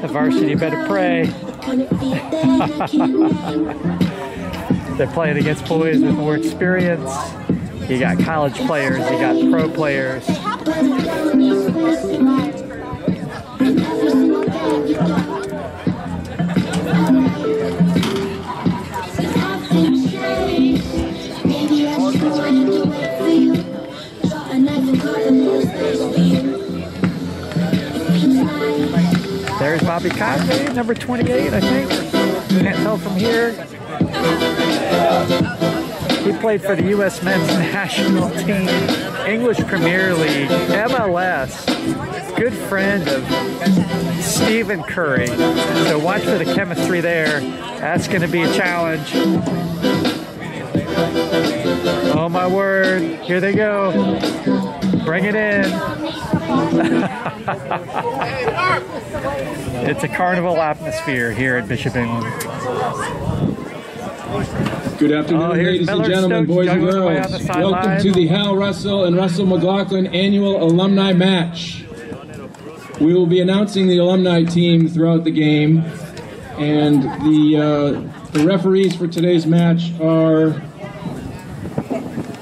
The varsity better pray. They're playing against boys with more experience. You got college players, you got pro players. Bobby Conway, number 28, I think. Can't tell from here. He played for the U.S. men's national team, English Premier League, MLS. Good friend of Stephen Curry. So watch for the chemistry there. That's going to be a challenge. Oh my word. Here they go. Bring it in. It's a carnival atmosphere here at Bishop England. Good afternoon, Oh, ladies and gentlemen, Stokes boys and juggling away on girls. Welcome to the Hal Russell and Russell McLaughlin annual alumni match. We will be announcing the alumni team throughout the game, and the uh, the referees for today's match are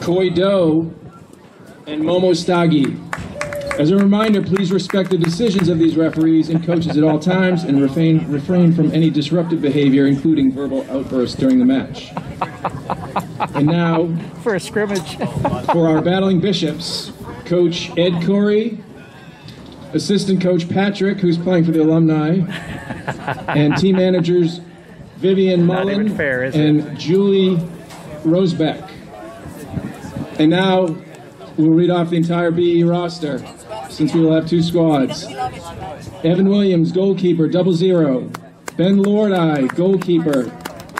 Koi Do and Momo Stagi. As a reminder, please respect the decisions of these referees and coaches at all times and refrain, refrain from any disruptive behavior, including verbal outbursts during the match. And now, For a scrimmage. for our battling bishops, Coach Ed Corey, assistant coach Patrick, who's playing for the alumni, and team managers Vivian Mullen fair, is it? and Julie Rosebeck. And now we'll read off the entire BE roster, since we will have two squads. Evan Williams, goalkeeper, double zero. Ben Lordi, goalkeeper,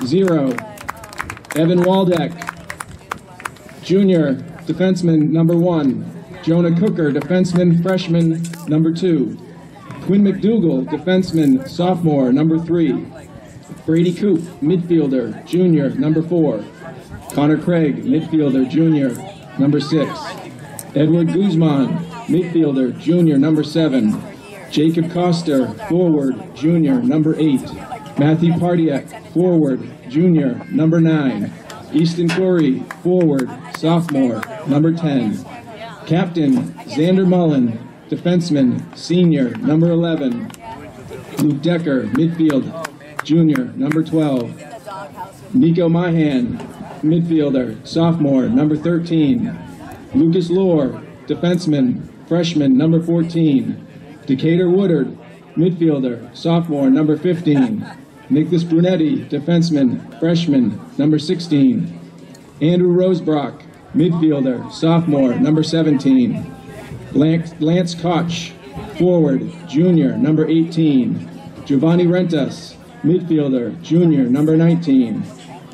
zero. Evan Waldeck, junior, defenseman, number one. Jonah Cooker, defenseman, freshman, number two. Quinn McDougal, defenseman, sophomore, number three. Brady Coop, midfielder, junior, number four. Connor Craig, midfielder, junior, number six. Edward Guzman, midfielder, junior, number seven. Jacob Coster, forward, junior, number eight. Matthew Pardieck, forward, junior, number nine. Easton Corey, forward, sophomore, number 10. Captain, Xander Mullen, defenseman, senior, number 11. Luke Decker, midfield, junior, number 12. Nico Mahan, midfielder, sophomore, number 13. Lucas Lohr, defenseman, freshman, number 14. Decatur Woodard, midfielder, sophomore, number 15. Nicholas Brunetti, defenseman, freshman, number 16. Andrew Rosebrock, midfielder, sophomore, number 17. Lance, Lance Koch, forward, junior, number 18. Giovanni Rentas, midfielder, junior, number 19.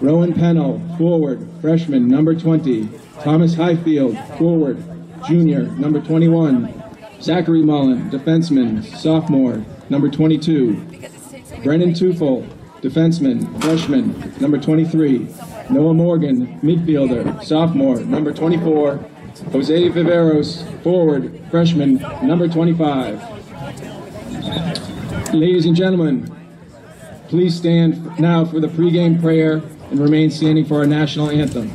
Rowan Pennell, forward, freshman, number 20. Thomas Highfield, forward, junior, number 21. Zachary Mullen, defenseman, sophomore, number 22. Brendan Tufel, defenseman, freshman, number 23. Noah Morgan, midfielder, sophomore, number 24. Jose Viveros, forward, freshman, number 25. Ladies and gentlemen, please stand now for the pregame prayer and remain standing for our national anthem.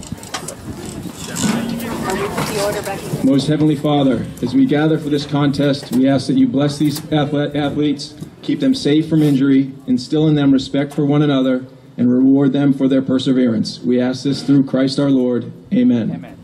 Most Heavenly Father, as we gather for this contest, we ask that you bless these athle- athletes, keep them safe from injury, instill in them respect for one another, and reward them for their perseverance. We ask this through Christ our Lord. Amen. Amen.